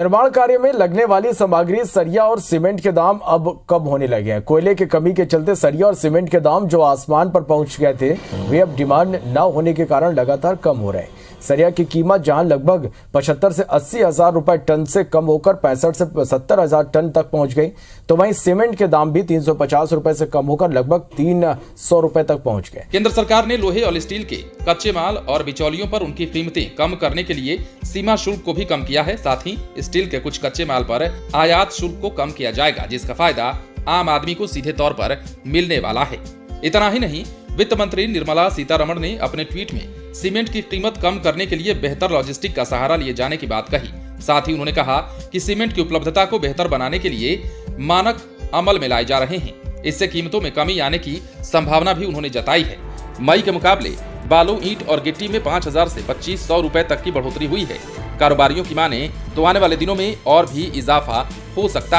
निर्माण कार्य में लगने वाली सामग्री, सरिया और सीमेंट के दाम अब कम होने लगे हैं। कोयले की कमी के चलते सरिया और सीमेंट के दाम जो आसमान पर पहुँच गए थे, वे अब डिमांड न होने के कारण लगातार कम हो रहे हैं। सरिया की कीमत जहाँ लगभग पचहत्तर से अस्सी हज़ार रुपए टन से कम होकर पैंसठ से सत्तर हज़ार टन तक पहुँच गई तो वहीं सीमेंट के दाम भी तीन सौ पचास रुपए से कम होकर लगभग तीन सौ रुपए तक पहुँच गए। केंद्र सरकार ने लोहे और स्टील के कच्चे माल और बिचौलियों पर उनकी कीमतें कम करने के लिए सीमा शुल्क को भी कम किया है। साथ ही स्टील के कुछ कच्चे माल पर आयात शुल्क को कम किया जाएगा, जिसका फ़ायदा आम आदमी को सीधे तौर पर मिलने वाला है। इतना ही नहीं, वित्त मंत्री निर्मला सीतारमण ने अपने ट्वीट में सीमेंट की कीमत कम करने के लिए बेहतर लॉजिस्टिक का सहारा लिए जाने की बात कही। साथ ही उन्होंने कहा कि सीमेंट की उपलब्धता को बेहतर बनाने के लिए मानक अमल में लाए जा रहे हैं। इससे कीमतों में कमी आने की संभावना भी उन्होंने जताई है। मई के मुकाबले बालू, ईट और गिट्टी में पाँच हज़ार ऐसी पच्चीस सौ रुपए तक की बढ़ोतरी हुई है। कारोबारियों की माने तो आने वाले दिनों में और भी इजाफा हो सकता है।